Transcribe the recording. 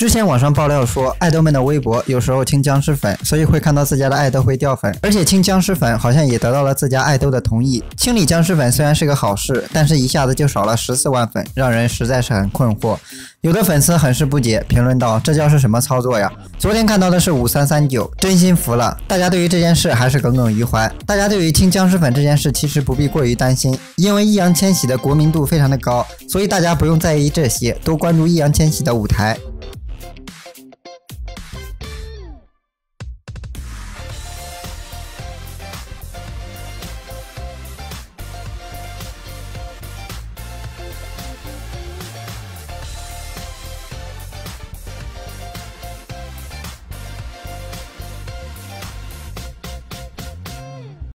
之前网上爆料说爱豆们的微博有时候清僵尸粉所以会看到自家的爱豆会掉粉而且清僵尸粉好像也得到了自家爱豆的同意。清理僵尸粉虽然是个好事但是一下子就少了十四万粉让人实在是很困惑。有的粉丝很是不解评论道这叫是什么操作呀？昨天看到的是五三三九真心服了。大家对于这件事还是耿耿于怀。大家对于清僵尸粉这件事其实不必过于担心因为易烊千玺的国民度非常的高所以大家不用在意这些多关注易烊千玺的舞台。